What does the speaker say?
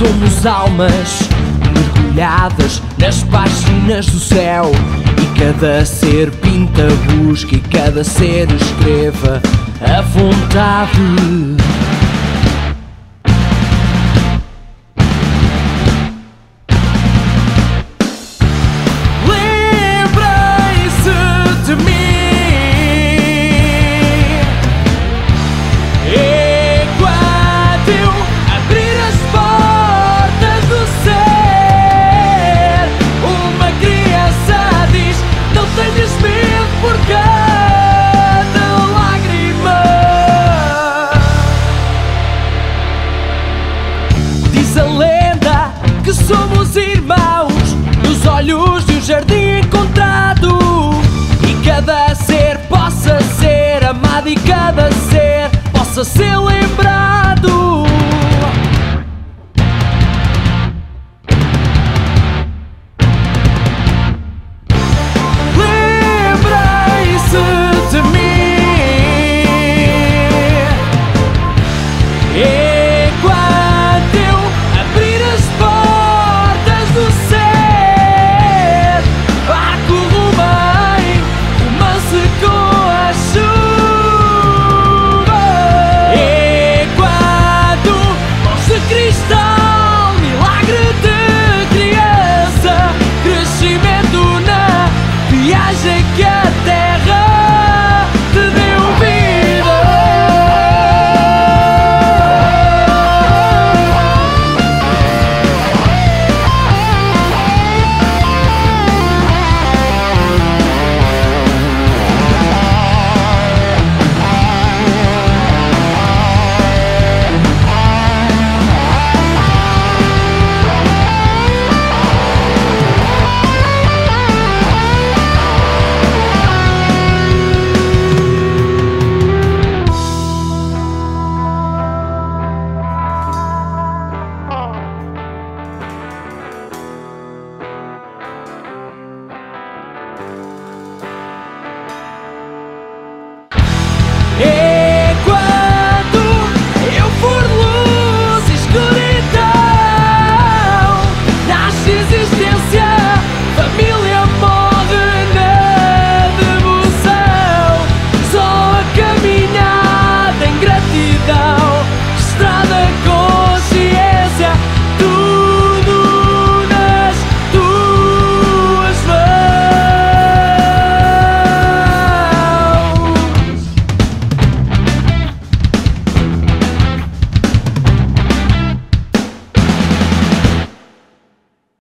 somos almas mergulhadas nas páginas do céu. E cada ser pinta, busca e cada ser escreva a vontade. Olhos de um jardim encontrado. E cada ser possa ser amado e cada ser possa ser